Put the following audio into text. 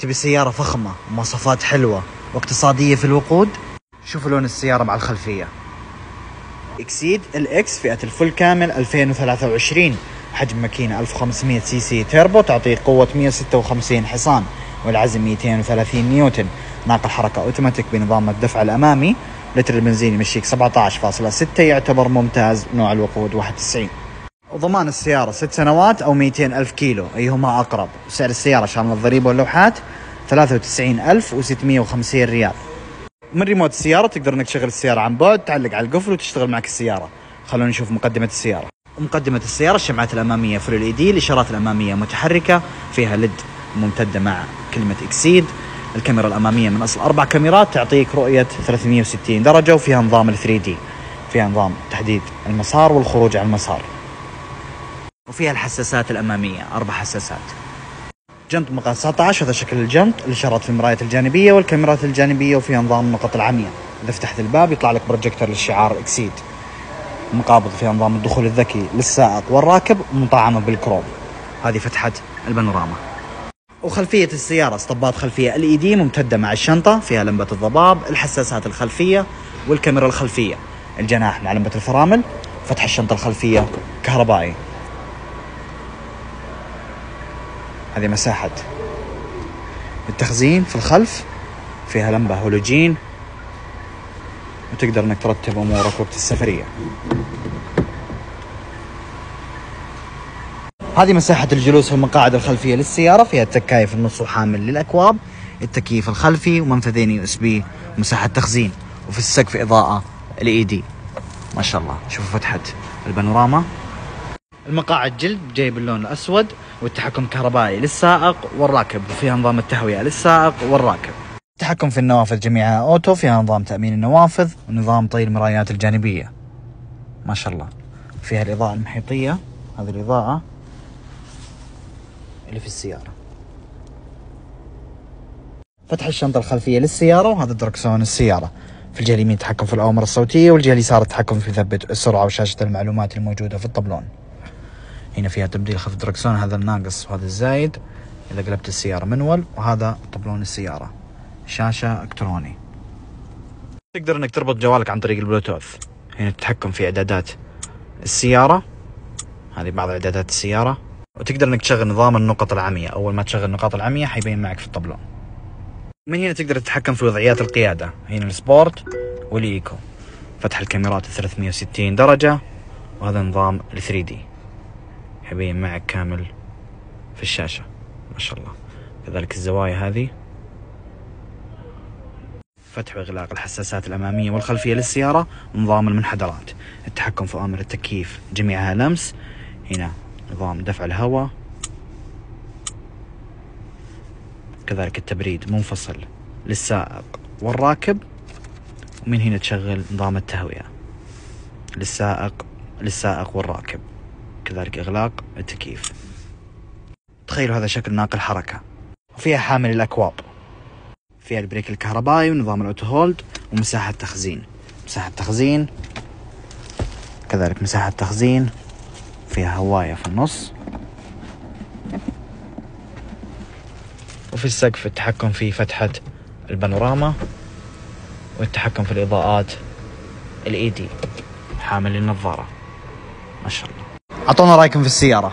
تبي سيارة فخمة مواصفات حلوة واقتصادية في الوقود؟ شوفوا لون السيارة مع الخلفية. إكسيد LX فئة ال full كامل 2023 حجم ماكينة 1500 CC turbo تعطيك قوة 156 حصان والعزم 230 نيوتن. ناقل حركة أوتوماتيك بنظام الدفع الأمامي. لتر البنزين يمشيك 17.6 يعتبر ممتاز. نوع الوقود 91 وضمان السيارة ست سنوات أو 200 ألف كيلو. أيهما أقرب. سعر السيارة شامل الضريبة واللوحات 93650 ريال. من ريموت السيارة تقدر إنك تشغل السيارة عن بعد تعلق على القفل وتشتغل معك السيارة. خلونا نشوف مقدمة السيارة. مقدمة السيارة الشمعات الأمامية full LED الإشارات الأمامية متحركة فيها LED ممتدة مع كلمة اكسيد الكاميرا الأمامية من أصل أربع كاميرات تعطيك رؤية 360 درجة وفيها نظام ال 3D فيها نظام تحديد المسار والخروج عن المسار. وفيها الحساسات الأمامية أربع حساسات. جنط مقاس 19 هذا شكل الجنط الإشارات في المرايات الجانبية والكاميرات الجانبية وفيها نظام النقط العمياء. إذا فتحت الباب يطلع لك بروجيكتور للشعار إكسيد. مقابض فيها نظام الدخول الذكي للسائق والراكب ومطعمة بالكروم. هذه فتحة البانوراما. وخلفية السيارة اسطبات خلفية LED ممتدة مع الشنطة فيها لمبة الضباب الحساسات الخلفية والكاميرا الخلفية. الجناح مع لمبة الفرامل فتح الشنطة الخلفية كهربائي. هذه مساحة. التخزين في الخلف فيها لمبة هولوجين وتقدر إنك ترتب أمورك وقت السفرية. هذه مساحة الجلوس والمقاعد الخلفية للسيارة فيها التكاية في النص وحامل للأكواب التكييف الخلفي ومنفذين USB ومساحة تخزين وفي السقف إضاءة LED ما شاء الله. شوفوا فتحة البانوراما. المقاعد جلد جاي باللون الأسود والتحكم كهربائي للسائق والراكب وفيها نظام التهوية للسائق والراكب. التحكم في النوافذ جميعها auto فيها نظام تأمين النوافذ ونظام طي المرايات الجانبية. ما شاء الله. فيها الإضاءة المحيطية هذه الإضاءة اللي في السيارة. فتح الشنطة الخلفية للسيارة وهذا دركسون السيارة. في الجهة اليمين تحكم في الأوامر الصوتية والجهة اليسار التحكم في ثبت السرعة وشاشة المعلومات الموجودة في الطبلون. هنا فيها تبديل خفض دركسون هذا الناقص وهذا الزايد. إذا قلبت السيارة منول وهذا طبلون السيارة. شاشة إلكتروني. تقدر إنك تربط جوالك عن طريق البلوتوث. هنا التحكم في إعدادات السيارة. هذه بعض إعدادات السيارة. وتقدر إنك تشغل نظام النقط العمياء أول ما تشغل النقاط العمياء حيبين معك في الطبلون. من هنا تقدر تتحكم في وضعيات القيادة. هنا السبورت والإيكو. فتح الكاميرات 360 درجة وهذا نظام ال 3 دي حيبين معك كامل في الشاشة. ما شاء الله. كذلك الزوايا هذه. فتح واغلاق الحساسات الأمامية والخلفية للسيارة. ونظام المنحدرات. التحكم في أوامر التكييف. جميعها لمس. هنا نظام دفع الهواء. كذلك التبريد منفصل للسائق والراكب. ومن هنا تشغل نظام التهوية. للسائق للسائق والراكب. كذلك إغلاق التكييف. تخيلوا هذا شكل ناقل حركة. وفيها حامل الأكواب. فيها البريك الكهربائي ونظام ال auto hold ومساحة تخزين. مساحة تخزين. كذلك مساحة تخزين. فيها هواية في النص. وفي السقف التحكم في فتحة البانوراما. والتحكم في الإضاءات الاي دي حامل النظارة. ما شاء الله. أعطونا رأيكم في السيارة.